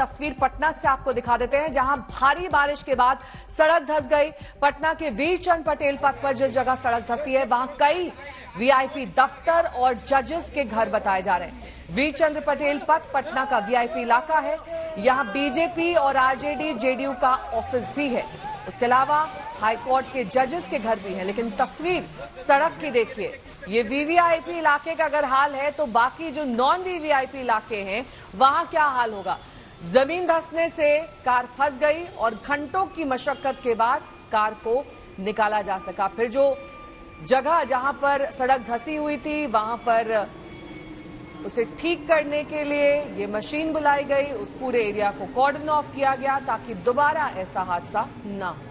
तस्वीर पटना से आपको दिखा देते हैं, जहाँ भारी बारिश के बाद सड़क धस गई। पटना के वीरचंद पटेल पथ पर जिस जगह सड़क धसी है, वहाँ कई वीआईपी दफ्तर और जजेस के घर बताए जा रहे हैं। वीरचंद्र पटेल पथ पटना का वीआईपी इलाका है। यहाँ बीजेपी और आरजेडी जेडीयू का ऑफ़िस भी है। उसके अलावा हाईकोर्ट के जजेस के घर भी हैं, लेकिन तस्वीर सड़क की देखिए। ये वीवीआईपी इलाके का अगर हाल है तो बाकी जो नॉन वीवीआईपी इलाके हैं, वहाँ क्या हाल होगा? ज़मीन धंसने से कार फंस गई और घंटों की मशक्कत के बाद कार को निकाला जा सका। फिर जो जगह जहाँ पर सड़क धसी हुई थी, वहाँ पर उसे ठीक करने के लिए ये मशीन बुलाई गई। उस पूरे एरिया को कॉर्डन ऑफ़ किया गया ताकि दोबारा ऐसा हादसा ना हो।